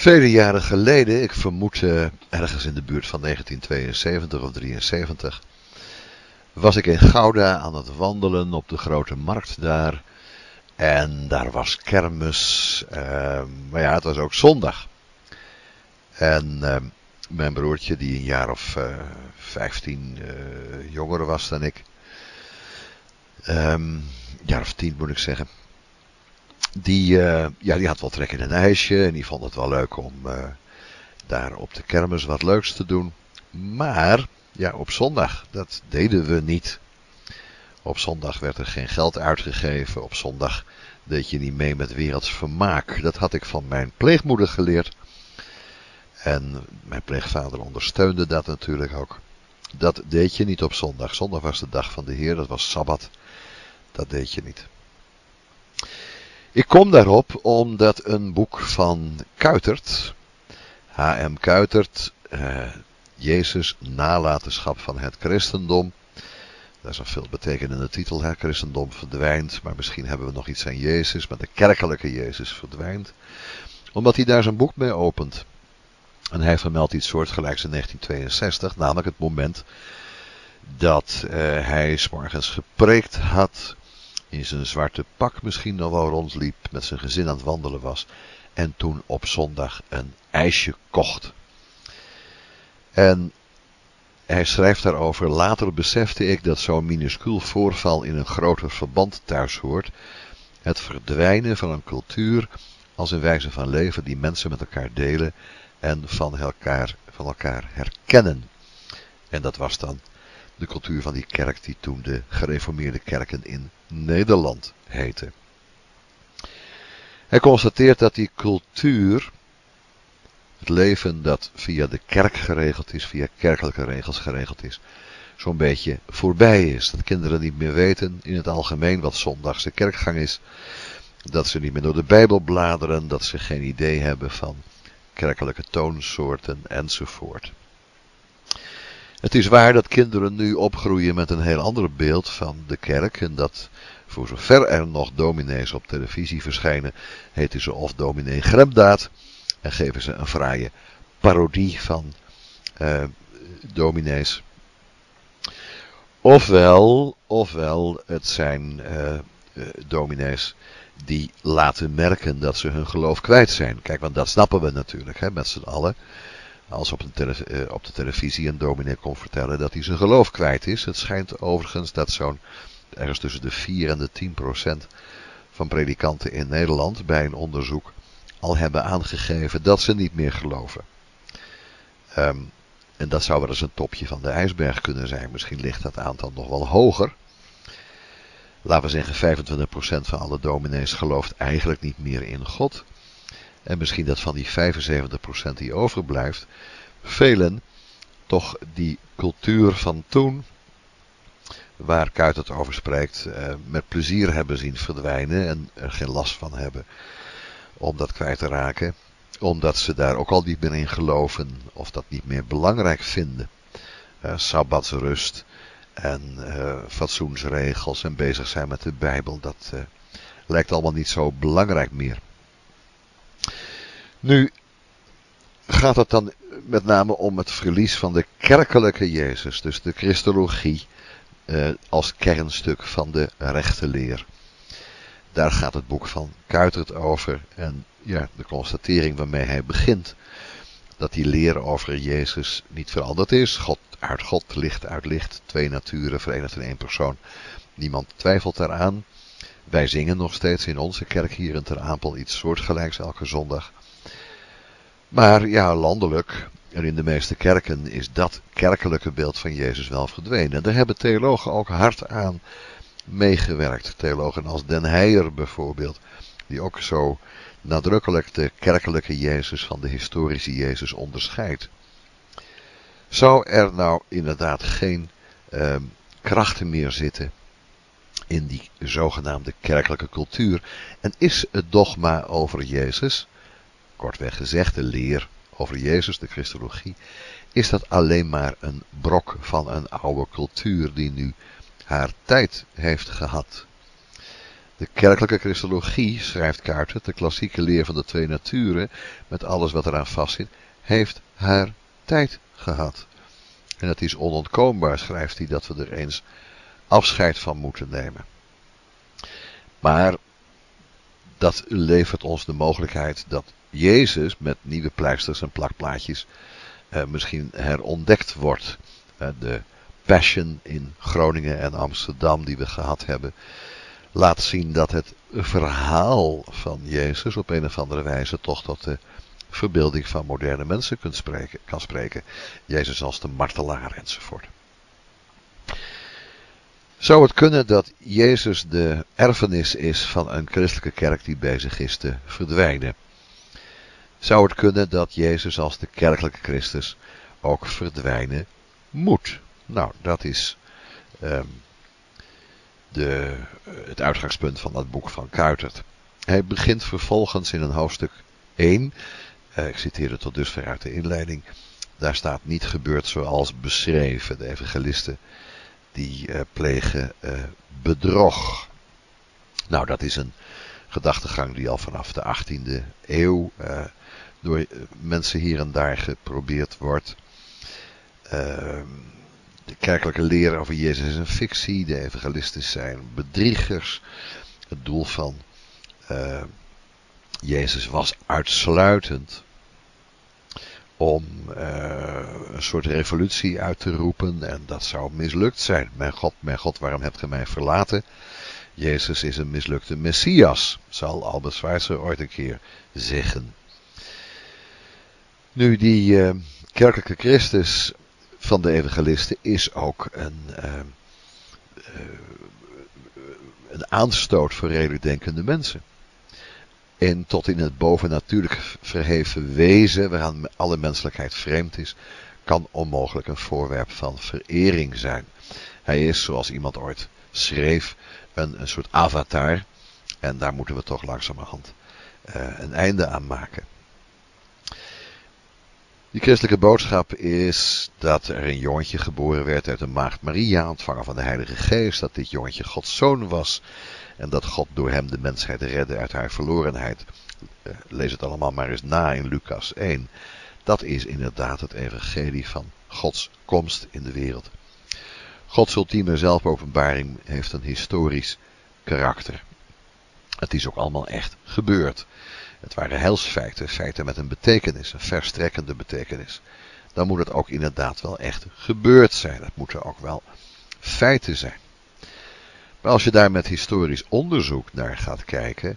Vele jaren geleden, ik vermoed uh, ergens in de buurt van 1972 of 73, was ik in Gouda aan het wandelen op de grote markt daar. En daar was kermis, uh, maar ja, het was ook zondag. En uh, mijn broertje, die een jaar of uh, 15 jonger was dan ik, um, jaar of tien moet ik zeggen, die, uh, ja, die had wel trek in een ijsje en die vond het wel leuk om uh, daar op de kermis wat leuks te doen. Maar, ja, op zondag, dat deden we niet. Op zondag werd er geen geld uitgegeven. Op zondag deed je niet mee met werelds vermaak. Dat had ik van mijn pleegmoeder geleerd. En mijn pleegvader ondersteunde dat natuurlijk ook. Dat deed je niet op zondag. Zondag was de dag van de Heer, dat was Sabbat. Dat deed je niet. Ik kom daarop omdat een boek van Kuitert, H.M. Kuitert, eh, Jezus, nalatenschap van het christendom. Dat is een veelbetekenende titel, hè? christendom verdwijnt, maar misschien hebben we nog iets aan Jezus, maar de kerkelijke Jezus verdwijnt. Omdat hij daar zijn boek mee opent. En hij vermeldt iets soortgelijks in 1962, namelijk het moment dat uh, hij s'morgens gepreekt had in zijn zwarte pak misschien nog wel rondliep, met zijn gezin aan het wandelen was en toen op zondag een ijsje kocht. En hij schrijft daarover, later besefte ik dat zo'n minuscuul voorval in een groter verband thuis hoort, het verdwijnen van een cultuur als een wijze van leven die mensen met elkaar delen en van elkaar, van elkaar herkennen. En dat was dan de cultuur van die kerk die toen de gereformeerde kerken in Nederland heette. Hij constateert dat die cultuur, het leven dat via de kerk geregeld is, via kerkelijke regels geregeld is, zo'n beetje voorbij is. Dat kinderen niet meer weten in het algemeen wat zondagse kerkgang is. Dat ze niet meer door de Bijbel bladeren, dat ze geen idee hebben van kerkelijke toonsoorten enzovoort. Het is waar dat kinderen nu opgroeien met een heel ander beeld van de kerk. En dat voor zover er nog dominees op televisie verschijnen, heten ze of dominee Gremdaad. En geven ze een fraaie parodie van uh, dominees. Ofwel, ofwel, het zijn uh, uh, dominees die laten merken dat ze hun geloof kwijt zijn. Kijk, want dat snappen we natuurlijk hè, met z'n allen als op de, uh, op de televisie een dominee kon vertellen dat hij zijn geloof kwijt is. Het schijnt overigens dat zo'n ergens tussen de 4 en de 10 procent van predikanten in Nederland bij een onderzoek al hebben aangegeven dat ze niet meer geloven. Um, en dat zou wel eens een topje van de ijsberg kunnen zijn. Misschien ligt dat aantal nog wel hoger. Laten we zeggen 25% van alle dominees gelooft eigenlijk niet meer in God. En misschien dat van die 75% die overblijft, velen toch die cultuur van toen, waar Kuit het over spreekt, eh, met plezier hebben zien verdwijnen en er geen last van hebben om dat kwijt te raken. Omdat ze daar ook al niet meer in geloven of dat niet meer belangrijk vinden. Uh, sabbatsrust en uh, fatsoensregels en bezig zijn met de Bijbel, dat lijkt allemaal niet zo belangrijk meer. Nu gaat het dan met name om het verlies van de kerkelijke Jezus, dus de Christologie, eh, als kernstuk van de rechte leer. Daar gaat het boek van Kuitert over en ja, de constatering waarmee hij begint, dat die leer over Jezus niet veranderd is. God uit God, licht uit licht, twee naturen verenigd in één persoon. Niemand twijfelt daaraan. Wij zingen nog steeds in onze kerk hier in Ter Apel iets soortgelijks elke zondag. Maar ja, landelijk en in de meeste kerken is dat kerkelijke beeld van Jezus wel verdwenen. En daar hebben theologen ook hard aan meegewerkt. Theologen als Den Heijer bijvoorbeeld, die ook zo nadrukkelijk de kerkelijke Jezus van de historische Jezus onderscheidt. Zou er nou inderdaad geen eh, krachten meer zitten in die zogenaamde kerkelijke cultuur? En is het dogma over Jezus kortweg gezegd, de leer over Jezus, de Christologie, is dat alleen maar een brok van een oude cultuur die nu haar tijd heeft gehad. De kerkelijke christologie, schrijft Kuitert, de klassieke leer van de twee naturen, met alles wat eraan vastzit, heeft haar tijd gehad. En het is onontkoombaar, schrijft hij, dat we er eens afscheid van moeten nemen. Maar dat levert ons de mogelijkheid dat Jezus met nieuwe pleisters en plakplaatjes eh, misschien herontdekt wordt. Eh, de Passion in Groningen en Amsterdam die we gehad hebben, laat zien dat het verhaal van Jezus op een of andere wijze toch tot de verbeelding van moderne mensen spreken, kan spreken. Jezus als de martelaar enzovoort. Zou het kunnen dat Jezus de erfenis is van een christelijke kerk die bezig is te verdwijnen? Zou het kunnen dat Jezus als de kerkelijke Christus ook verdwijnen moet? Nou, dat is um, de, het uitgangspunt van dat boek van Kuitert. Hij begint vervolgens in een hoofdstuk 1, uh, ik citeer het tot dusver uit de inleiding, daar staat niet gebeurd zoals beschreven. De evangelisten die uh, plegen uh, bedrog. Nou, dat is een gedachtegang die al vanaf de 18e eeuw door mensen hier en daar geprobeerd wordt. Ehm, de kerkelijke leer over Jezus is een fictie. De evangelisten zijn bedriegers. Het doel van uh, Jezus was uitsluitend om een soort revolutie uit te roepen. En dat zou mislukt zijn. Mijn God, mijn God, waarom hebt ge mij verlaten? Jezus is een mislukte Messias, zal Albert Schweitzer ooit een keer zeggen. Nu, die uh, kerkelijke Christus van de evangelisten is ook een, uh, een aanstoot voor redelijk denkende mensen. En tot in het bovennatuurlijk verheven wezen, waaraan alle menselijkheid vreemd is, kan onmogelijk een voorwerp van verering zijn. Hij is, zoals iemand ooit schreef, een, een soort avatar. En daar moeten we toch langzamerhand uh, een einde aan maken. Die christelijke boodschap is dat er een jongetje geboren werd uit de maagd Maria, ontvangen van de Heilige Geest, dat dit jongetje Gods zoon was en dat God door hem de mensheid redde uit haar verlorenheid. Eh, lees het allemaal maar eens na in Lucas 1. Dat is inderdaad het evangelie van Gods komst in de wereld. Gods ultieme zelfopenbaring heeft een historisch karakter. Het is ook allemaal echt gebeurd. Het waren helsfeiten, feiten met een betekenis, een verstrekkende betekenis. Dan moet het ook inderdaad wel echt gebeurd zijn. Het moeten ook wel feiten zijn. Maar als je daar met historisch onderzoek naar gaat kijken,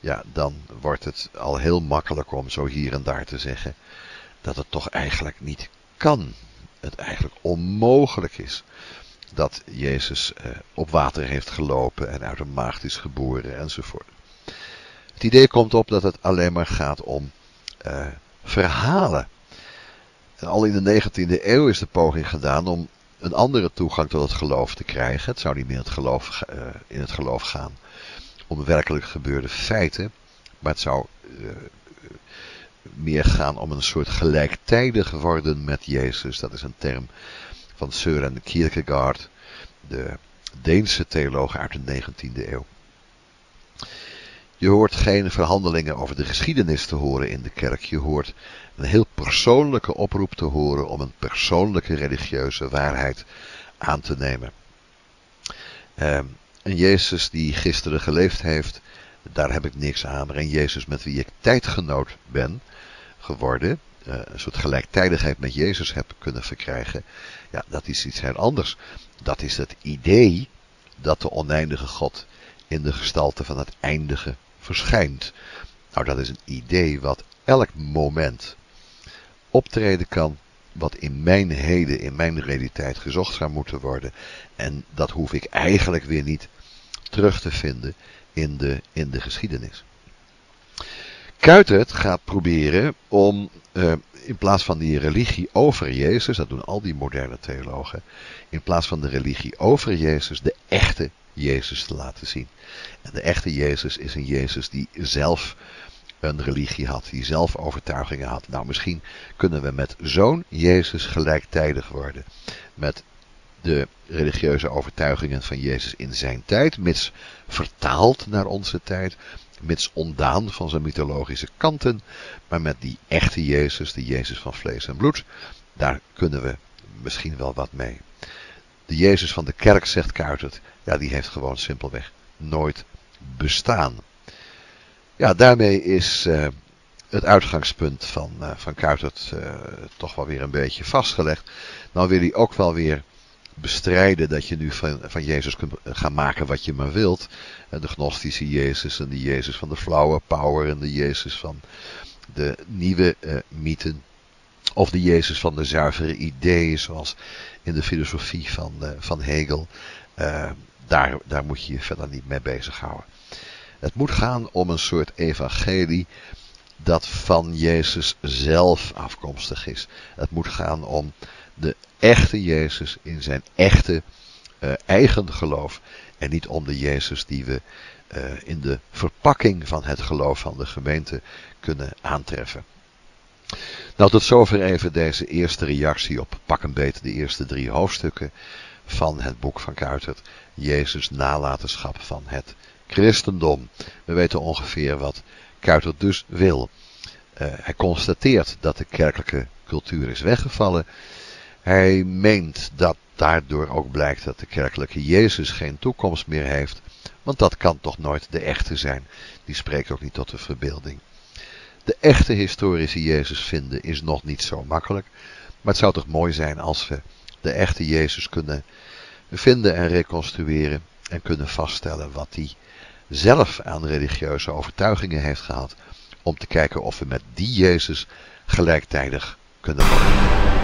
ja, dan wordt het al heel makkelijk om zo hier en daar te zeggen dat het toch eigenlijk niet kan. Het eigenlijk onmogelijk is dat Jezus eh, op water heeft gelopen en uit een maagd is geboren enzovoort. Het idee komt op dat het alleen maar gaat om uh, verhalen. En al in de 19e eeuw is de poging gedaan om een andere toegang tot het geloof te krijgen. Het zou niet meer het geloof, uh, in het geloof gaan om werkelijk gebeurde feiten, maar het zou meer gaan om een soort gelijktijdig worden met Jezus. Dat is een term van Søren Kierkegaard, de Deense theoloog uit de 19e eeuw. Je hoort geen verhandelingen over de geschiedenis te horen in de kerk. Je hoort een heel persoonlijke oproep te horen om een persoonlijke religieuze waarheid aan te nemen. Um, een Jezus die gisteren geleefd heeft, daar heb ik niks aan. Maar een Jezus met wie ik tijdgenoot ben geworden, uh, een soort gelijktijdigheid met Jezus heb kunnen verkrijgen, ja, dat is iets heel anders. Dat is het idee dat de oneindige God in de gestalte van het eindige verschijnt. Nou, dat is een idee wat elk moment optreden kan, wat in mijn heden, in mijn realiteit gezocht zou moeten worden. En dat hoef ik eigenlijk weer niet terug te vinden in de, in de geschiedenis. Kuitert gaat proberen om uh, in plaats van die religie over Jezus, dat doen al die moderne theologen, in plaats van de religie over Jezus, de echte Jezus te laten zien. En de echte Jezus is een Jezus die zelf een religie had, die zelf overtuigingen had. Nou, misschien kunnen we met zo'n Jezus gelijktijdig worden. Met de religieuze overtuigingen van Jezus in zijn tijd, mits vertaald naar onze tijd, mits ondaan van zijn mythologische kanten, maar met die echte Jezus, de Jezus van vlees en bloed, daar kunnen we misschien wel wat mee. De Jezus van de kerk, zegt Kuitert, ja, die heeft gewoon simpelweg nooit bestaan. Ja, daarmee is uh, het uitgangspunt van, uh, van Kuitert uh, toch wel weer een beetje vastgelegd. Nou wil hij ook wel weer bestrijden dat je nu van, van Jezus kunt gaan maken wat je maar wilt. De gnostische Jezus en de Jezus van de flower power en de Jezus van de nieuwe mythen. Of de Jezus van de zuivere ideeën, zoals in de filosofie van, van Hegel. daar, daar moet je je verder niet mee bezighouden. Het moet gaan om een soort evangelie dat van Jezus zelf afkomstig is. Het moet gaan om de echte Jezus in zijn echte uh, eigen geloof. En niet om de Jezus die we uh, in de verpakking van het geloof van de gemeente kunnen aantreffen. Nou, tot zover even deze eerste reactie op pak een beet de eerste drie hoofdstukken van het boek van Kuitert. Jezus nalatenschap van het christendom. We weten ongeveer wat Kuiter dus wil. Uh, hij constateert dat de kerkelijke cultuur is weggevallen. Hij meent dat daardoor ook blijkt dat de kerkelijke Jezus geen toekomst meer heeft. Want dat kan toch nooit de echte zijn. Die spreekt ook niet tot de verbeelding. De echte historische Jezus vinden is nog niet zo makkelijk. Maar het zou toch mooi zijn als we de echte Jezus kunnen vinden en reconstrueren. En kunnen vaststellen wat hij zelf aan religieuze overtuigingen heeft gehad. Om te kijken of we met die Jezus gelijktijdig kunnen worden.